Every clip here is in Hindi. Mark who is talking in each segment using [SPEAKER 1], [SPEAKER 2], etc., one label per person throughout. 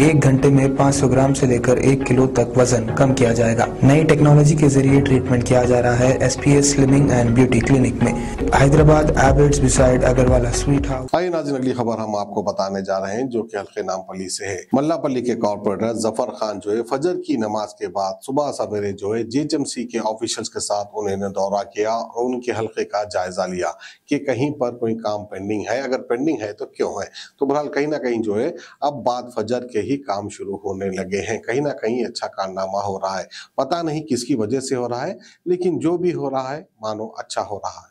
[SPEAKER 1] एक घंटे में 500 ग्राम से लेकर एक किलो तक वज़न कम किया जाएगा। नई टेक्नोलॉजी के ज़रिए ट्रीटमेंट किया जा रहा है S P S slimming and beauty clinic में। हैदराबाद एबर्ट्स बिसाइड अगरवाला स्वीट हाउस।
[SPEAKER 2] आइए नाजिन, अगली खबर हम आपको बताने जा रहे हैं, जो कि हल्के नामपल्ली से है। मल्लापल्ली के कॉर्पोरेटर ज़फ़र खान जो है, फजर की नमाज़ के बाद सुबह सवेरे जो है, जीएचएमसी के ऑफिशियल्स के साथ उन्होंने दौरा किया और उनके हल्के का जायजा लिया कि कहीं पर कोई काम पेंडिंग है। अगर पेंडिंग है तो क्यों है? तो बहरहाल कहीं ना कहीं जो है, अब बाद फजर के ही काम शुरू होने लगे हैं। कहीं ना कहीं अच्छा कारनामा हो रहा है। पता नहीं किसकी वजह से हो रहा है, लेकिन जो भी हो रहा है, मानो अच्छा हो रहा है।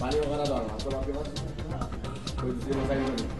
[SPEAKER 3] पानी वगैरह डालना तो आपके पास कोई दूसरी मसाइल नहीं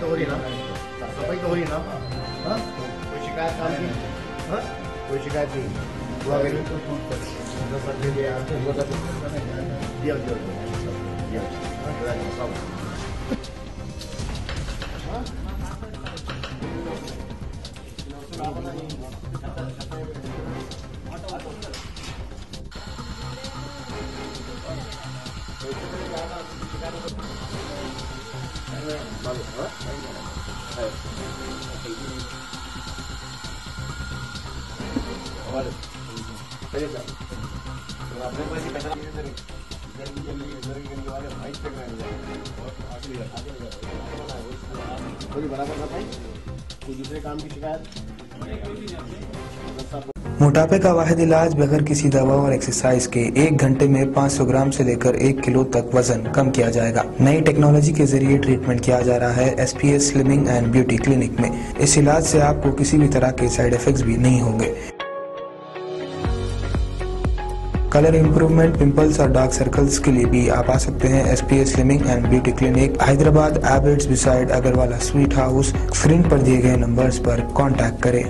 [SPEAKER 3] तो हो रही ना सफ़ाई तो हो रही ना हाँ कोई शिकायत काम की हाँ कोई शिकायत नहीं हुआ अगर दस साल के लिए आते हैं दिया दिया दिया हाँ, बड़ा सब। कोई बराबर ना कोई दूसरे काम की शिकायत
[SPEAKER 1] मोटापे का वाहिद इलाज बगैर किसी दवा और एक्सरसाइज के एक घंटे में 500 ग्राम से लेकर एक किलो तक वज़न कम किया जाएगा। नई टेक्नोलॉजी के ज़रिए ट्रीटमेंट किया जा रहा है S P S slimming and beauty clinic में। इस इलाज से आपको किसी भी तरह के साइड इफ़ेक्ट भी नहीं होंगे। कलर इम्प्रूवमेंट पिंपल्स और डार्क सर्कल्स के लिए भी आप आ सकते हैं S P S slimming and beauty clinic Hyderabad एबर्ट्स beside Agarwala sweet house screen पर दिए गए नंबर्स पर कांटेक्ट करें।